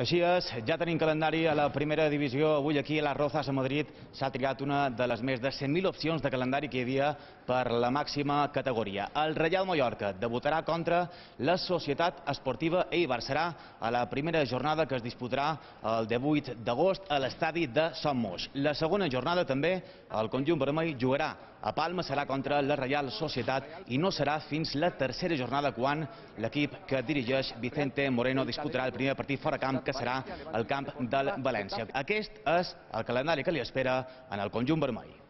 Així és, ja tenim calendari a la primera divisió. Avui aquí a les Rozas a Madrid s'ha triat una de les més de 100.000 opcions de calendari que hi havia per la màxima categoria. El Reial Mallorca debutarà contra la Societat Esportiva Eibar. Serà a la primera jornada que es disputarà el 18 d'agost a l'estadi de Sant Moix. La segona jornada també el conjunt vermell jugarà a Palma, serà contra la Reial Societat i no serà fins la tercera jornada quan l'equip que dirigeix Vicente Moreno disputarà el primer partit fora camp que serà el camp del València. Aquest és el calendari que li espera en el conjunt vermell.